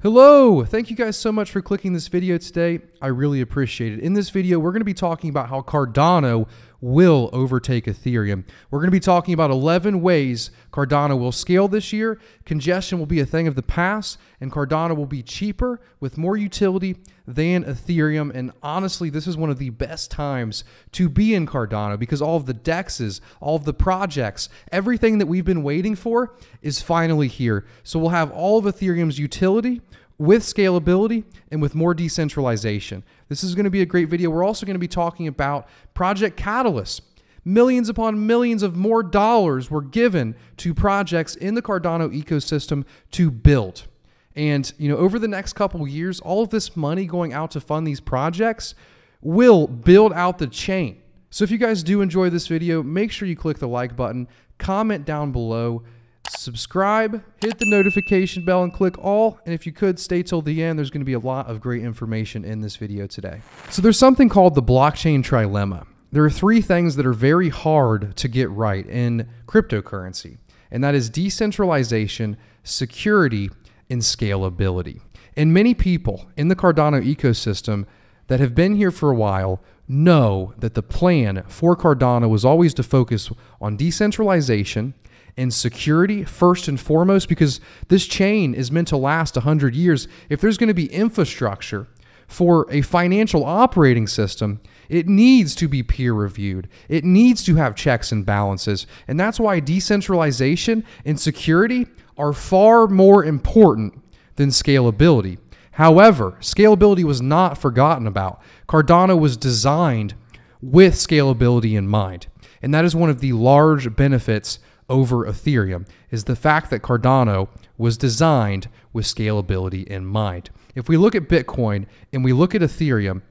Hello! Thank you guys so much for clicking this video today. I really appreciate it. In this video, we're going to be talking about how Cardano will overtake Ethereum. We're going to be talking about 11 ways Cardano will scale this year. Congestion will be a thing of the past, and Cardano will be cheaper with more utility than Ethereum. And honestly, this is one of the best times to be in Cardano because all of the dexes, all of the projects, everything that we've been waiting for is finally here. So we'll have all of Ethereum's utility with scalability and with more decentralization. This is going to be a great video. We're also going to be talking about Project Catalyst. Millions upon millions of more dollars were given to projects in the Cardano ecosystem to build. And, you know, over the next couple years, all of this money going out to fund these projects will build out the chain. So if you guys do enjoy this video, make sure you click the like button, comment down below, subscribe, hit the notification bell, and click all. And if you could, stay till the end. There's going to be a lot of great information in this video today. So there's something called the blockchain trilemma. There are three things that are very hard to get right in cryptocurrency, and that is decentralization, security, and scalability. And many people in the Cardano ecosystem that have been here for a while know that the plan for Cardano was always to focus on decentralization and security first and foremost because this chain is meant to last 100 years. If there's going to be infrastructure for a financial operating system, it needs to be peer reviewed. It needs to have checks and balances. And that's why decentralization and security are far more important than scalability. However, scalability was not forgotten about. Cardano was designed with scalability in mind. And that is one of the large benefits over Ethereum is the fact that Cardano was designed with scalability in mind. If we look at Bitcoin and we look at Ethereum,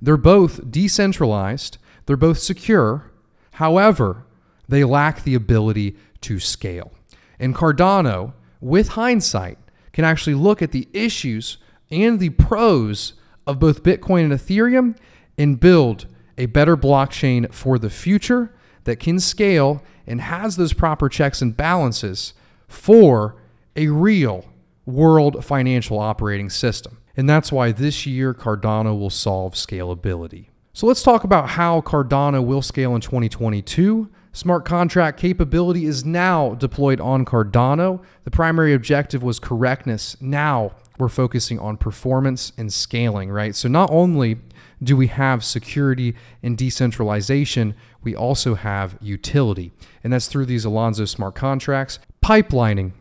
they're both decentralized, they're both secure. However, they lack the ability to scale. And Cardano, with hindsight, can actually look at the issues and the pros of both Bitcoin and Ethereum and build a better blockchain for the future that can scale and has those proper checks and balances for a real world financial operating system. And that's why this year Cardano will solve scalability. So let's talk about how Cardano will scale in 2022. Smart contract capability is now deployed on Cardano. The primary objective was correctness. Now we're focusing on performance and scaling, right? So not only do we have security and decentralization, we also have utility. And that's through these Alonzo smart contracts. Pipelining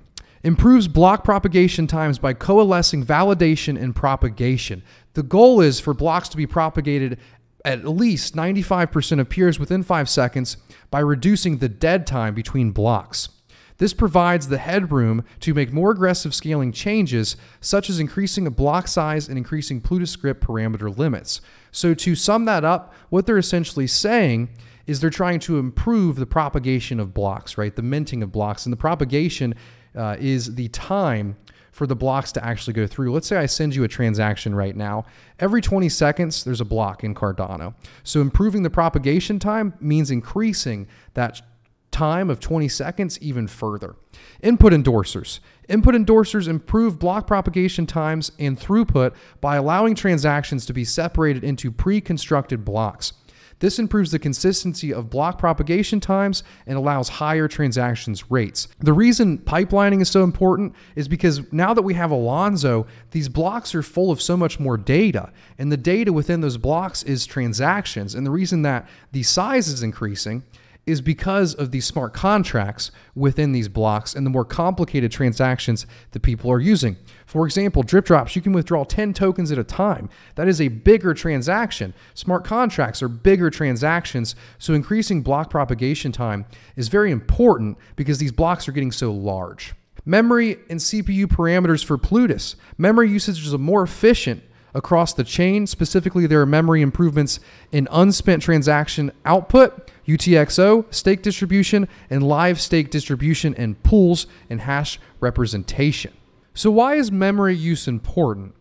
improves block propagation times by coalescing validation and propagation. The goal is for blocks to be propagated at least 95% of peers within five seconds by reducing the dead time between blocks. This provides the headroom to make more aggressive scaling changes, such as increasing a block size and increasing Plutus script parameter limits. So, to sum that up, what they're essentially saying is they're trying to improve the propagation of blocks, right? The minting of blocks. And the propagation uh, is the time for the blocks to actually go through. Let's say I send you a transaction right now. Every 20 seconds, there's a block in Cardano. So improving the propagation time means increasing that time of 20 seconds even further. Input endorsers. Input endorsers improve block propagation times and throughput by allowing transactions to be separated into pre constructed blocks. This improves the consistency of block propagation times and allows higher transactions rates. The reason pipelining is so important is because now that we have Alonzo, these blocks are full of so much more data, and the data within those blocks is transactions. And the reason that the size is increasing is because of these smart contracts within these blocks and the more complicated transactions that people are using. For example, drip drops, you can withdraw 10 tokens at a time. That is a bigger transaction. Smart contracts are bigger transactions, so increasing block propagation time is very important because these blocks are getting so large. Memory and CPU parameters for Plutus. Memory usage is more efficient across the chain. Specifically, there are memory improvements in unspent transaction output, UTXO, stake distribution, and live stake distribution and pools and hash representation. So, why is memory use important?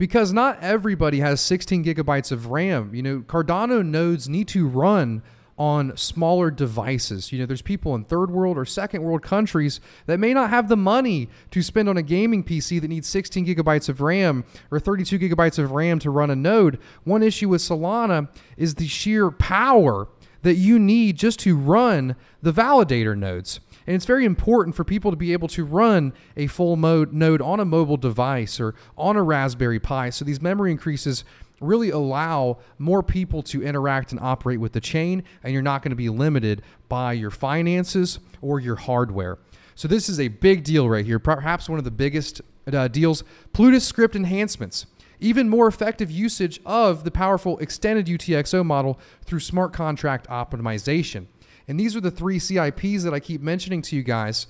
because not everybody has 16 gigabytes of RAM. You know, Cardano nodes need to run on smaller devices. You know, there's people in third world or second world countries that may not have the money to spend on a gaming PC that needs 16 gigabytes of RAM or 32 gigabytes of RAM to run a node. One issue with Solana is the sheer power that you need just to run the validator nodes. And it's very important for people to be able to run a full mode node on a mobile device or on a Raspberry Pi. So these memory increases really allow more people to interact and operate with the chain, and you're not going to be limited by your finances or your hardware. So this is a big deal right here, perhaps one of the biggest uh, deals. Plutus script enhancements, even more effective usage of the powerful extended UTXO model through smart contract optimization. And these are the three CIPs that I keep mentioning to you guys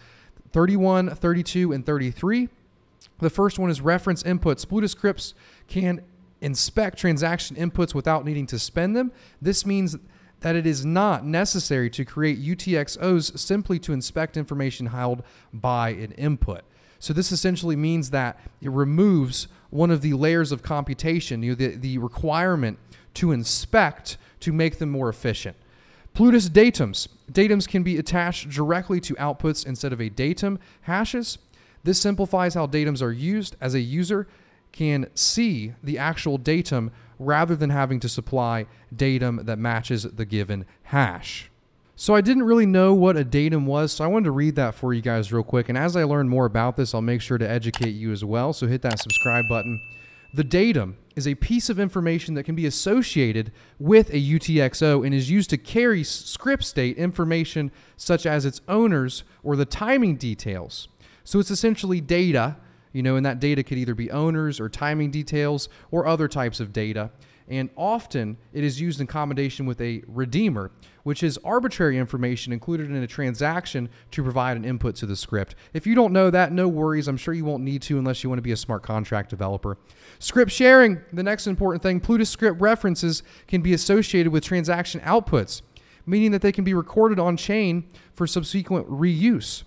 31, 32, and 33. The first one is reference inputs. Plutus scripts can inspect transaction inputs without needing to spend them. This means that it is not necessary to create UTXOs simply to inspect information held by an input. So this essentially means that it removes one of the layers of computation, you know, the, the requirement to inspect to make them more efficient. Plutus datums. Datums can be attached directly to outputs instead of a datum hashes. This simplifies how datums are used as a user can see the actual datum rather than having to supply datum that matches the given hash. So I didn't really know what a datum was, so I wanted to read that for you guys real quick. And as I learn more about this, I'll make sure to educate you as well. So hit that subscribe button. The datum is a piece of information that can be associated with a UTXO and is used to carry script state information such as its owners or the timing details. So it's essentially data you know, and that data could either be owners or timing details or other types of data. And often it is used in combination with a redeemer, which is arbitrary information included in a transaction to provide an input to the script. If you don't know that, no worries. I'm sure you won't need to unless you want to be a smart contract developer. Script sharing, the next important thing, Plutus script references can be associated with transaction outputs, meaning that they can be recorded on chain for subsequent reuse.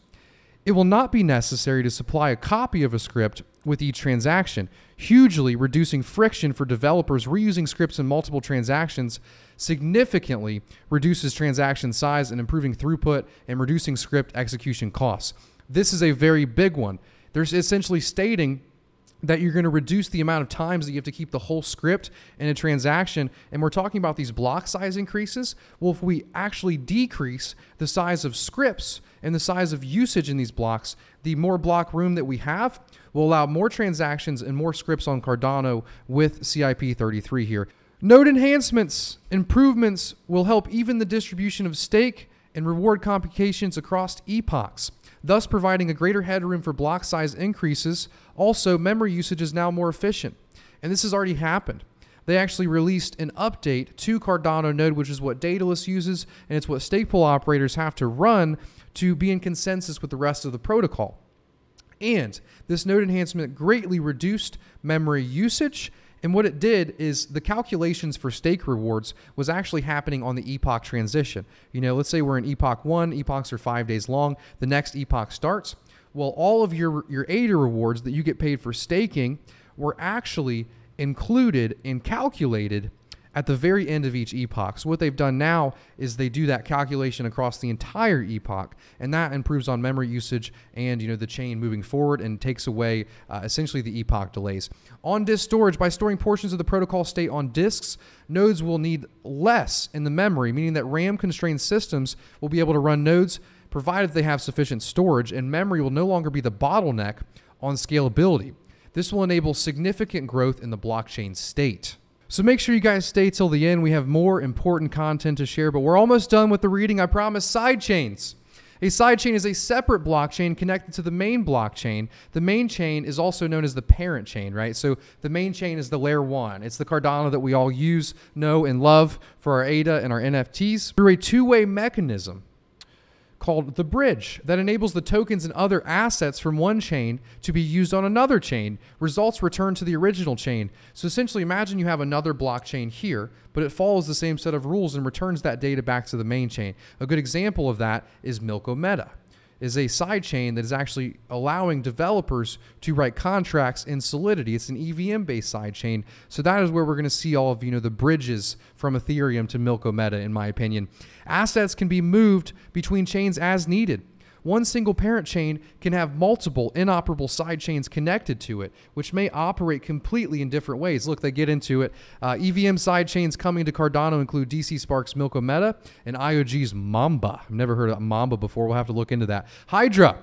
It will not be necessary to supply a copy of a script with each transaction, hugely reducing friction for developers reusing scripts in multiple transactions significantly reduces transaction size and improving throughput and reducing script execution costs. This is a very big one. There's essentially stating that you're going to reduce the amount of times that you have to keep the whole script in a transaction. And we're talking about these block size increases. Well, if we actually decrease the size of scripts and the size of usage in these blocks, the more block room that we have will allow more transactions and more scripts on Cardano with CIP33 here. Node enhancements, improvements will help even the distribution of stake and reward computations across epochs thus providing a greater headroom for block size increases. Also, memory usage is now more efficient. And this has already happened. They actually released an update to Cardano Node, which is what Daedalus uses, and it's what stake pool operators have to run to be in consensus with the rest of the protocol. And this node enhancement greatly reduced memory usage and what it did is the calculations for stake rewards was actually happening on the epoch transition. You know, let's say we're in epoch one, epochs are five days long, the next epoch starts. Well, all of your, your ADA rewards that you get paid for staking were actually included and calculated at the very end of each epoch. So what they've done now is they do that calculation across the entire epoch, and that improves on memory usage and you know the chain moving forward and takes away uh, essentially the epoch delays. On disk storage, by storing portions of the protocol state on disks, nodes will need less in the memory, meaning that RAM-constrained systems will be able to run nodes provided they have sufficient storage, and memory will no longer be the bottleneck on scalability. This will enable significant growth in the blockchain state. So make sure you guys stay till the end. We have more important content to share, but we're almost done with the reading. I promise. Sidechains. A sidechain is a separate blockchain connected to the main blockchain. The main chain is also known as the parent chain, right? So the main chain is the layer one. It's the Cardano that we all use, know, and love for our ADA and our NFTs through a two way mechanism called the bridge that enables the tokens and other assets from one chain to be used on another chain. Results return to the original chain. So essentially, imagine you have another blockchain here, but it follows the same set of rules and returns that data back to the main chain. A good example of that is Milkomeda. Is a sidechain that is actually allowing developers to write contracts in Solidity. It's an EVM based sidechain. So that is where we're going to see all of you know the bridges from Ethereum to Milkomeda, in my opinion. Assets can be moved between chains as needed. One single parent chain can have multiple inoperable side chains connected to it, which may operate completely in different ways. Look, they get into it. Uh, EVM side chains coming to Cardano include DC Spark's Milkomeda and IOG's Mamba. I've never heard of Mamba before. We'll have to look into that. Hydra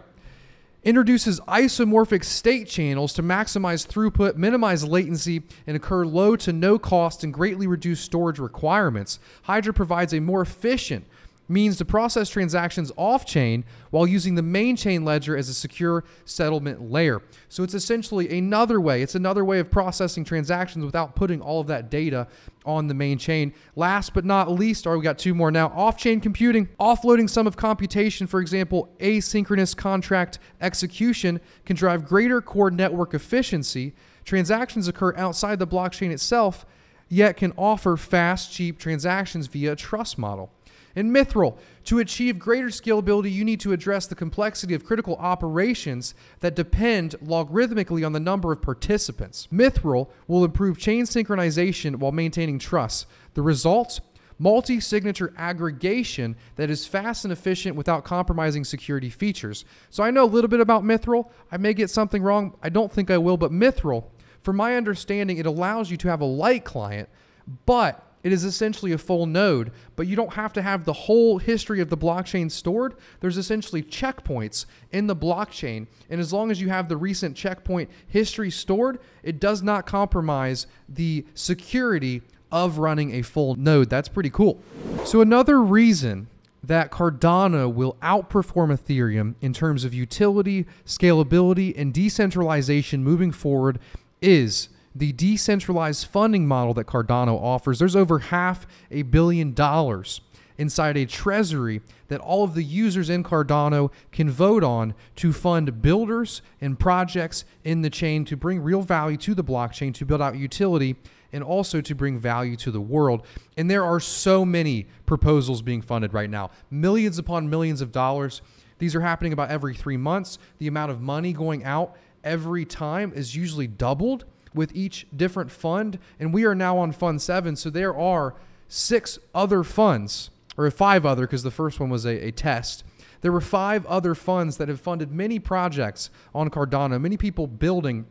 introduces isomorphic state channels to maximize throughput, minimize latency, and incur low to no cost and greatly reduce storage requirements. Hydra provides a more efficient means to process transactions off chain while using the main chain ledger as a secure settlement layer. So it's essentially another way, it's another way of processing transactions without putting all of that data on the main chain. Last but not least, or we got two more now, off-chain computing, offloading some of computation, for example, asynchronous contract execution can drive greater core network efficiency. Transactions occur outside the blockchain itself, yet can offer fast, cheap transactions via a trust model. In Mithril, to achieve greater scalability, you need to address the complexity of critical operations that depend logarithmically on the number of participants. Mithril will improve chain synchronization while maintaining trust. The result? Multi signature aggregation that is fast and efficient without compromising security features. So, I know a little bit about Mithril. I may get something wrong. I don't think I will, but Mithril, from my understanding, it allows you to have a light client, but it is essentially a full node, but you don't have to have the whole history of the blockchain stored. There's essentially checkpoints in the blockchain. And as long as you have the recent checkpoint history stored, it does not compromise the security of running a full node. That's pretty cool. So, another reason that Cardano will outperform Ethereum in terms of utility, scalability, and decentralization moving forward is the decentralized funding model that Cardano offers, there's over half a billion dollars inside a treasury that all of the users in Cardano can vote on to fund builders and projects in the chain to bring real value to the blockchain, to build out utility, and also to bring value to the world. And there are so many proposals being funded right now millions upon millions of dollars. These are happening about every three months. The amount of money going out every time is usually doubled with each different fund. And we are now on Fund 7. So there are six other funds, or five other, because the first one was a, a test. There were five other funds that have funded many projects on Cardano, many people building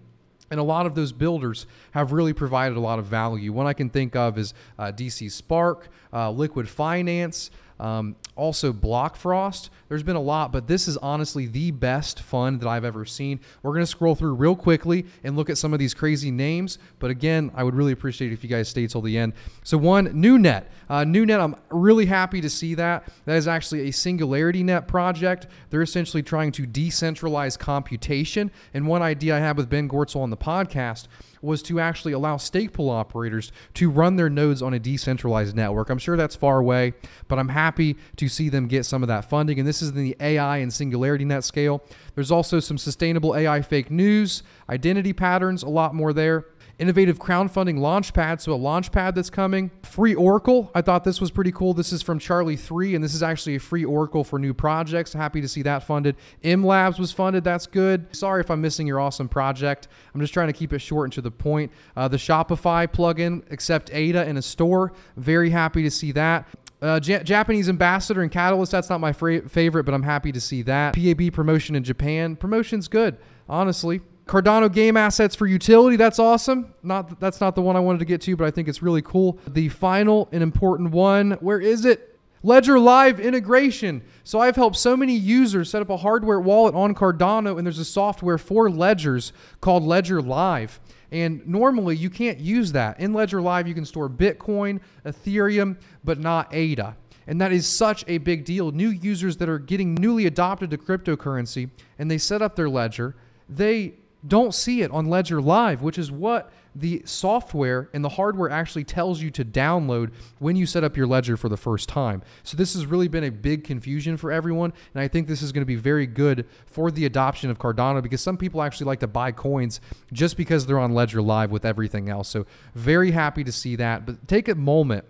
and a lot of those builders have really provided a lot of value. One I can think of is uh, DC Spark, uh, Liqwid Finance, um, also, Blockfrost. There's been a lot, but this is honestly the best fund that I've ever seen. We're going to scroll through real quickly and look at some of these crazy names. But again, I would really appreciate if you guys stay till the end. So, one, NuNet. Uh, NuNet, I'm really happy to see that. That is actually a Singularity Net project. They're essentially trying to decentralize computation. And one idea I had with Ben Goertzel on the podcast was to actually allow stake pool operators to run their nodes on a decentralized network. I'm sure that's far away, but I'm happy to see them get some of that funding. And this is in the AI and Singularity Net scale. There's also some sustainable AI fake news, identity patterns, a lot more there innovative crowdfunding launchpad. So a launchpad that's coming. Free Oracle. I thought this was pretty cool. This is from Charli3, and this is actually a free Oracle for new projects. Happy to see that funded. M Labs was funded. That's good. Sorry if I'm missing your awesome project. I'm just trying to keep it short and to the point. Uh, the Shopify plugin, accept ADA in a store. Very happy to see that. Uh, Japanese ambassador and Catalyst, that's not my favorite, but I'm happy to see that. PAB promotion in Japan. Promotion's good, honestly. Cardano game assets for utility. That's awesome. Not that's not the one I wanted to get to, but I think it's really cool. The final and important one. Where is it? Ledger Live integration. So I've helped so many users set up a hardware wallet on Cardano, and there's a software for ledgers called Ledger Live. And normally you can't use that. In Ledger Live, you can store Bitcoin, Ethereum, but not ADA. And that is such a big deal. New users that are getting newly adopted to cryptocurrency and they set up their ledger, they don't see it on Ledger Live, which is what the software and the hardware actually tells you to download when you set up your ledger for the first time. So this has really been a big confusion for everyone, and I think this is going to be very good for the adoption of Cardano because some people actually like to buy coins just because they're on Ledger Live with everything else. So very happy to see that. But take a moment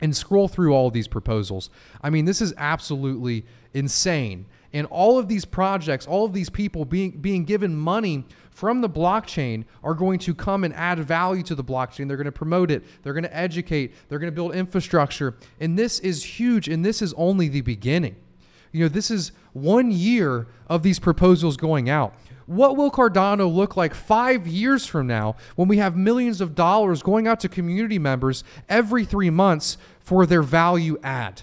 and scroll through all these proposals. I mean, this is absolutely insane. And all of these projects, all of these people being being given money from the blockchain are going to come and add value to the blockchain. They're going to promote it, they're going to educate, they're going to build infrastructure. And this is huge and this is only the beginning. You know, this is 1 year of these proposals going out. What will Cardano look like five years from now when we have millions of dollars going out to community members every three months for their value add?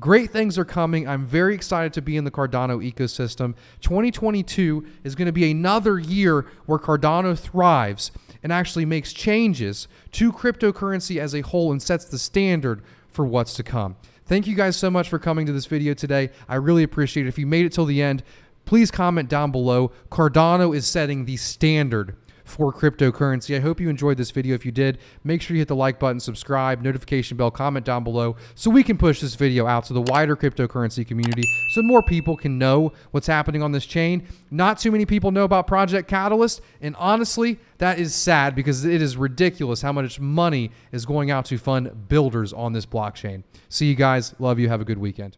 Great things are coming. I'm very excited to be in the Cardano ecosystem. 2022 is going to be another year where Cardano thrives and actually makes changes to cryptocurrency as a whole and sets the standard for what's to come. Thank you guys so much for coming to this video today. I really appreciate it. If you made it till the end, please comment down below. Cardano is setting the standard for cryptocurrency. I hope you enjoyed this video. If you did, make sure you hit the like button, subscribe, notification bell, comment down below so we can push this video out to the wider cryptocurrency community so more people can know what's happening on this chain. Not too many people know about Project Catalyst, and honestly, that is sad because it is ridiculous how much money is going out to fund builders on this blockchain. See you guys. Love you. Have a good weekend.